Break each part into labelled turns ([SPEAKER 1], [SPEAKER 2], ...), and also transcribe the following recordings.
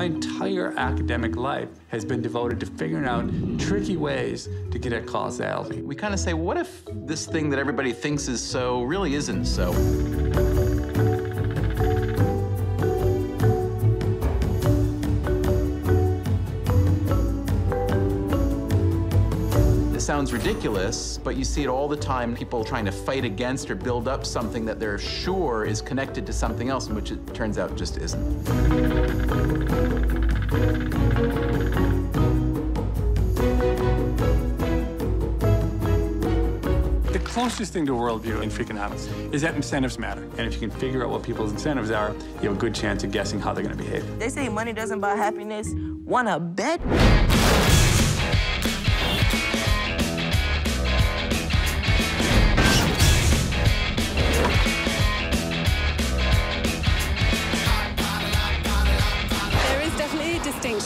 [SPEAKER 1] My entire academic life has been devoted to figuring out tricky ways to get at causality.
[SPEAKER 2] We kind of say, what if this thing that everybody thinks is so really isn't so? Sounds ridiculous, but you see it all the time, people trying to fight against or build up something that they're sure is connected to something else, which it turns out just isn't.
[SPEAKER 1] The closest thing to worldview in Freakonomics is that incentives matter. And if you can figure out what people's incentives are, you have a good chance of guessing how they're going to behave.
[SPEAKER 3] They say money doesn't buy happiness. Wanna bet?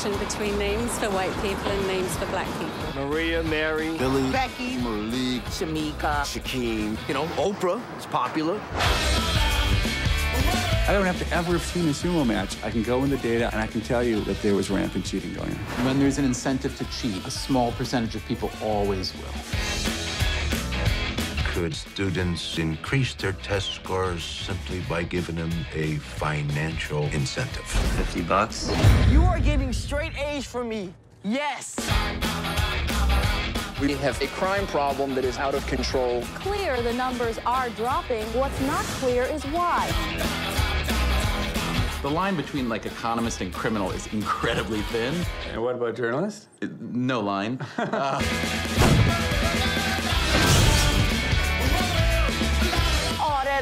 [SPEAKER 4] Distinction between names for white people and names for black people.
[SPEAKER 5] Maria, Mary,
[SPEAKER 6] Billy,
[SPEAKER 3] Becky,
[SPEAKER 6] Malik,
[SPEAKER 3] Shamika.
[SPEAKER 5] Shaquem. You know, Oprah is popular.
[SPEAKER 1] I don't have to ever have seen a sumo match. I can go in the data and I can tell you that there was rampant cheating going on.
[SPEAKER 2] When there's an incentive to cheat, a small percentage of people always will.
[SPEAKER 6] Could students increase their test scores simply by giving them a financial incentive?
[SPEAKER 5] 50 bucks.
[SPEAKER 3] You are getting straight A's from me. Yes.
[SPEAKER 7] We have a crime problem that is out of control.
[SPEAKER 8] clear the numbers are dropping. What's not clear is why.
[SPEAKER 2] The line between like economist and criminal is incredibly thin.
[SPEAKER 1] And what about journalists?
[SPEAKER 2] No line. Uh,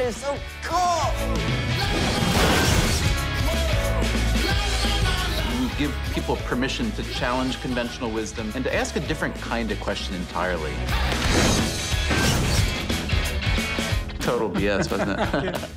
[SPEAKER 3] that is so cool.
[SPEAKER 2] you give people permission to challenge conventional wisdom and to ask a different kind of question entirely. Total BS, wasn't it?